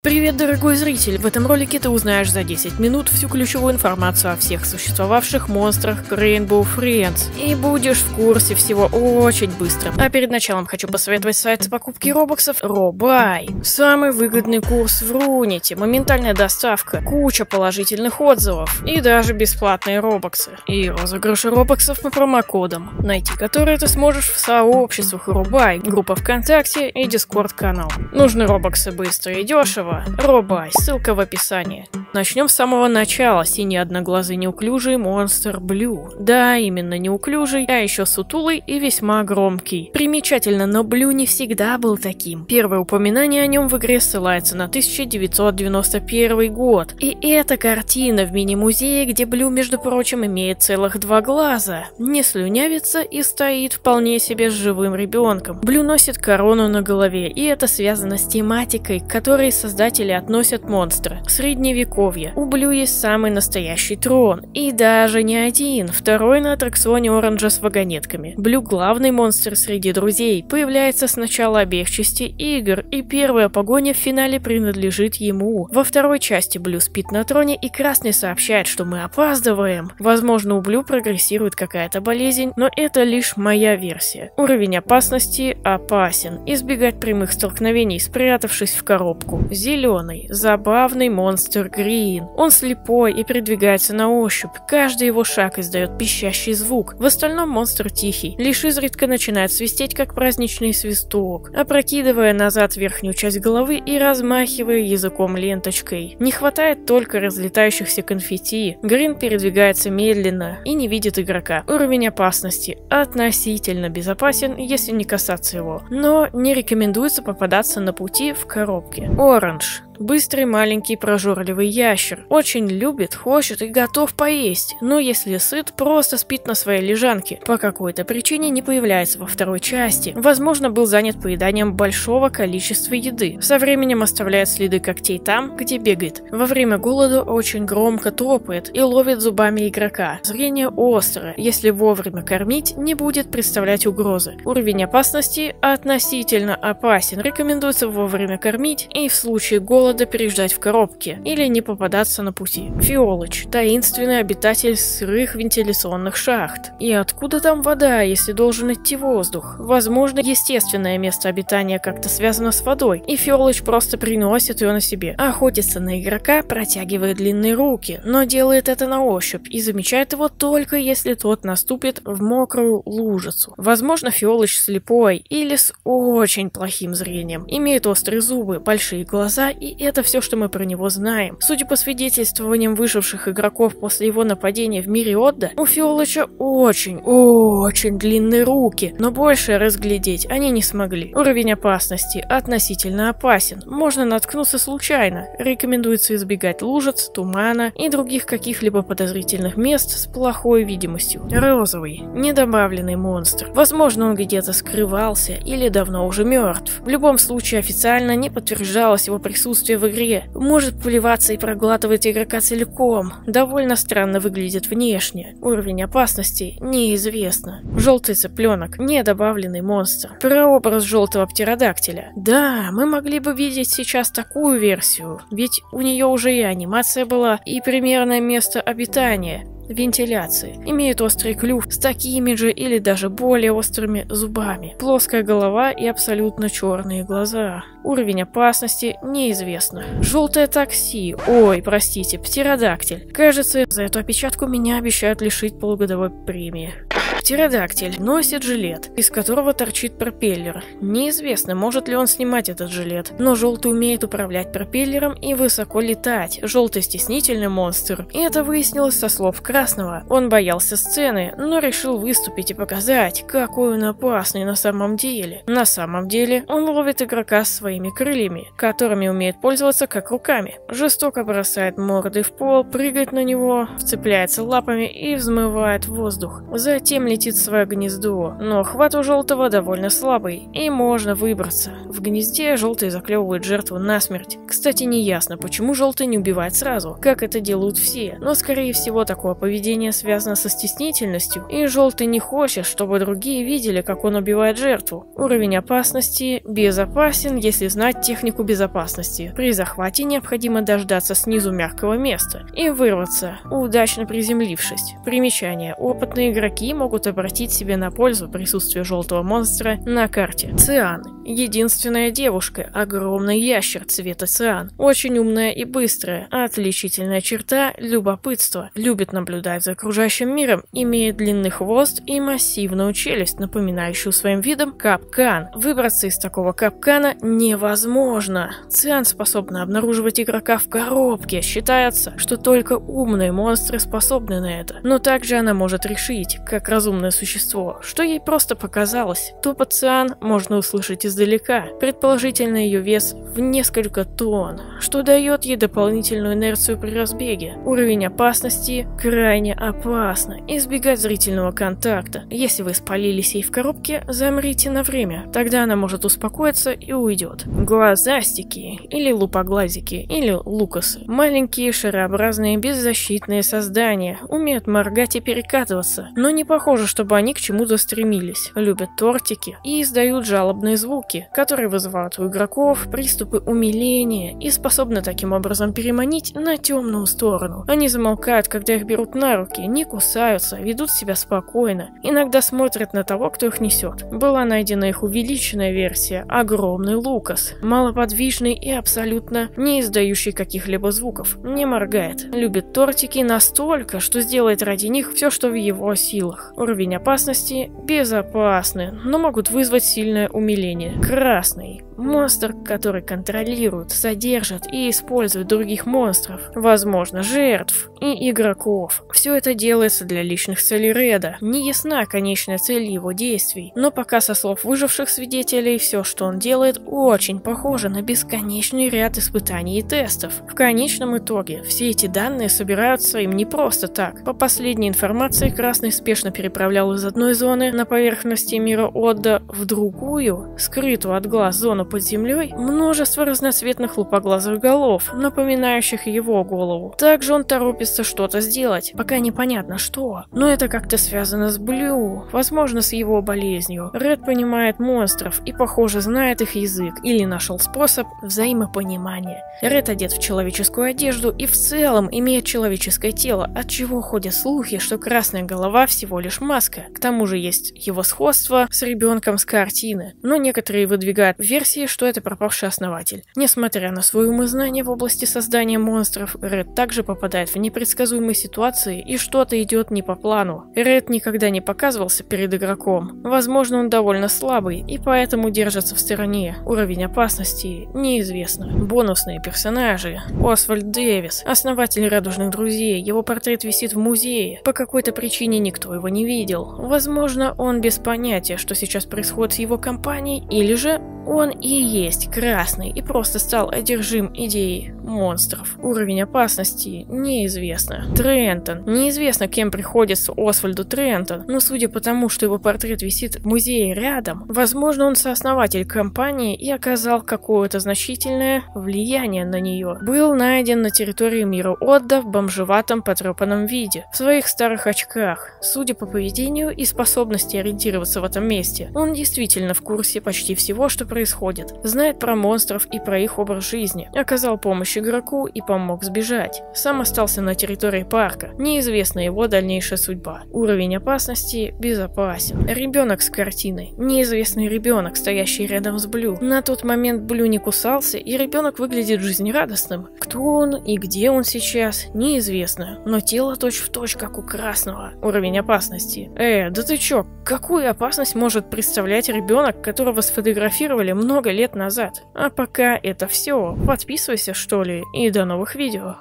Привет, дорогой зритель! В этом ролике ты узнаешь за 10 минут всю ключевую информацию о всех существовавших монстрах Rainbow Friends и будешь в курсе всего очень быстро. А перед началом хочу посоветовать сайт покупки робоксов Robuy. Самый выгодный курс в Руните, моментальная доставка, куча положительных отзывов и даже бесплатные робоксы. И розыгрыши робоксов по промокодам, найти которые ты сможешь в сообществах Robuy, группа ВКонтакте и Дискорд канал. Нужны робоксы быстро и дешево, этого. Робай, ссылка в описании. Начнем с самого начала. Синий одноглазый неуклюжий монстр Блю. Да, именно неуклюжий, а еще сутулый и весьма громкий. Примечательно, но Блю не всегда был таким. Первое упоминание о нем в игре ссылается на 1991 год. И это картина в мини-музее, где Блю, между прочим, имеет целых два глаза, не слюнявится и стоит вполне себе с живым ребенком. Блю носит корону на голове, и это связано с тематикой, которой создал создатели относят монстра. Средневековье. У Блю есть самый настоящий трон. И даже не один. Второй на аттракционе Оранжа с вагонетками. Блю главный монстр среди друзей. Появляется с начала обеих частей игр. И первая погоня в финале принадлежит ему. Во второй части Блю спит на троне и Красный сообщает, что мы опаздываем. Возможно, у Блю прогрессирует какая-то болезнь, но это лишь моя версия. Уровень опасности опасен. Избегать прямых столкновений, спрятавшись в коробку. Зеленый, забавный монстр Грин. Он слепой и передвигается на ощупь. Каждый его шаг издает пищащий звук. В остальном монстр тихий. Лишь изредка начинает свистеть, как праздничный свисток, опрокидывая назад верхнюю часть головы и размахивая языком ленточкой. Не хватает только разлетающихся конфетти. Грин передвигается медленно и не видит игрока. Уровень опасности относительно безопасен, если не касаться его. Но не рекомендуется попадаться на пути в коробке. Оранж wewnątrz Быстрый маленький прожорливый ящер. Очень любит, хочет и готов поесть. Но если сыт, просто спит на своей лежанке. По какой-то причине не появляется во второй части. Возможно, был занят поеданием большого количества еды. Со временем оставляет следы когтей там, где бегает. Во время голода очень громко топает и ловит зубами игрока. Зрение острое. Если вовремя кормить, не будет представлять угрозы. Уровень опасности относительно опасен. Рекомендуется вовремя кормить и в случае голода голода переждать в коробке или не попадаться на пути. Фиолоч – таинственный обитатель сырых вентиляционных шахт. И откуда там вода, если должен идти воздух? Возможно, естественное место обитания как-то связано с водой, и Фиолоч просто приносит ее на себе. Охотится на игрока, протягивая длинные руки, но делает это на ощупь и замечает его только если тот наступит в мокрую лужицу. Возможно, Фиолоч слепой или с очень плохим зрением. Имеет острые зубы, большие глаза и это все, что мы про него знаем. Судя по свидетельствованиям выживших игроков после его нападения в мире Отда, у Фиолыча очень, очень длинные руки, но больше разглядеть они не смогли. Уровень опасности относительно опасен, можно наткнуться случайно. Рекомендуется избегать лужиц, тумана и других каких-либо подозрительных мест с плохой видимостью. Розовый, недобавленный монстр. Возможно, он где-то скрывался или давно уже мертв. В любом случае, официально не подтверждалось его присутствие присутствие в игре. Может плеваться и проглатывать игрока целиком. Довольно странно выглядит внешне. Уровень опасности неизвестно. Желтый цыпленок. Недобавленный монстр. Прообраз желтого птеродактиля. Да, мы могли бы видеть сейчас такую версию. Ведь у нее уже и анимация была, и примерное место обитания вентиляции. Имеет острый клюв с такими же или даже более острыми зубами. Плоская голова и абсолютно черные глаза. Уровень опасности неизвестно. Желтое такси. Ой, простите, птеродактиль. Кажется, за эту опечатку меня обещают лишить полугодовой премии. Птеродактиль носит жилет, из которого торчит пропеллер. Неизвестно, может ли он снимать этот жилет, но желтый умеет управлять пропеллером и высоко летать. Желтый стеснительный монстр. И это выяснилось со слов Красного. Он боялся сцены, но решил выступить и показать, какой он опасный на самом деле. На самом деле, он ловит игрока своими крыльями, которыми умеет пользоваться как руками. Жестоко бросает морды в пол, прыгает на него, вцепляется лапами и взмывает воздух. Затем летит летит свое гнездо, но хват у желтого довольно слабый, и можно выбраться. В гнезде желтый заклевывает жертву насмерть. Кстати, не ясно, почему желтый не убивает сразу, как это делают все, но скорее всего такое поведение связано со стеснительностью, и желтый не хочет, чтобы другие видели, как он убивает жертву. Уровень опасности безопасен, если знать технику безопасности. При захвате необходимо дождаться снизу мягкого места и вырваться, удачно приземлившись. Примечание. Опытные игроки могут обратить себе на пользу присутствие желтого монстра на карте. Циан. Единственная девушка, огромный ящер цвета циан. Очень умная и быстрая. Отличительная черта – любопытство. Любит наблюдать за окружающим миром, имеет длинный хвост и массивную челюсть, напоминающую своим видом капкан. Выбраться из такого капкана невозможно. Циан способна обнаруживать игрока в коробке. Считается, что только умные монстры способны на это. Но также она может решить, как разумное существо, что ей просто показалось. Топот Циан можно услышать издалека. Предположительно, ее вес в несколько тонн, что дает ей дополнительную инерцию при разбеге. Уровень опасности крайне опасно. Избегать зрительного контакта. Если вы спалились ей в коробке, замрите на время. Тогда она может успокоиться и уйдет. Глазастики, или лупоглазики, или лукасы. Маленькие шарообразные беззащитные создания. Умеют моргать и перекатываться. Но не похоже, чтобы они к чему-то стремились. Любят тортики и издают жалобные звуки, которые вызывают у игроков приступы умиления и способны таким образом переманить на темную сторону. Они замолкают, когда их берут на руки, не кусаются, ведут себя спокойно, иногда смотрят на того, кто их несет. Была найдена их увеличенная версия, огромный Лукас, малоподвижный и абсолютно не издающий каких-либо звуков, не моргает, любит тортики настолько, что сделает ради них все, что в его силах. Уровень опасности безопасный, но могут вызвать сильное умиление. Красный. Монстр, который контролирует, содержит и использует других монстров, возможно, жертв и игроков. Все это делается для личных целей Реда. Не ясна конечная цель его действий, но пока со слов выживших свидетелей, все, что он делает, очень похоже на бесконечный ряд испытаний и тестов. В конечном итоге, все эти данные собираются им не просто так. По последней информации, Красный спешно переправлял из одной зоны на поверхности мира Отда в другую, скрытую от глаз зону под землей, множество разноцветных лупоглазых голов, напоминающих его голову. Также он торопится что-то сделать, пока непонятно что. Но это как-то связано с Блю, возможно, с его болезнью. Ред понимает монстров и, похоже, знает их язык или нашел способ взаимопонимания. Ред одет в человеческую одежду и в целом имеет человеческое тело, от чего ходят слухи, что красная голова всего лишь маска. К тому же есть его сходство с ребенком с картины. Но некоторые выдвигают версии, что это пропавший основатель. Несмотря на свое умознание в области создания монстров, Ред также попадает в непредсказуемые ситуации и что-то идет не по плану. Ред никогда не показывался перед игроком. Возможно, он довольно слабый и поэтому держится в стороне. Уровень опасности неизвестно. Бонусные персонажи. Освальд Дэвис, основатель Радужных Друзей. Его портрет висит в музее. По какой-то причине никто его не видел. Возможно, он без понятия, что сейчас происходит с его компанией, или же он и есть красный и просто стал одержим идеей монстров. Уровень опасности неизвестно. Трентон. Неизвестно, кем приходится Освальду Трентон, но судя по тому, что его портрет висит в музее рядом, возможно, он сооснователь компании и оказал какое-то значительное влияние на нее. Был найден на территории мира Отда в бомжеватом потрепанном виде, в своих старых очках. Судя по поведению и способности ориентироваться в этом месте, он действительно в курсе почти всего, что происходит. Знает про монстров и про их образ жизни. Оказал помощь игроку и помог сбежать. Сам остался на территории парка. Неизвестна его дальнейшая судьба. Уровень опасности безопасен. Ребенок с картиной. Неизвестный ребенок, стоящий рядом с Блю. На тот момент Блю не кусался, и ребенок выглядит жизнерадостным. Кто он и где он сейчас, неизвестно. Но тело точь-в-точь, точь, как у красного. Уровень опасности. Э, да ты чё, какую опасность может представлять ребенок, которого сфотографировали много лет назад? А пока это все. Подписывайся, что ли, и до новых видео.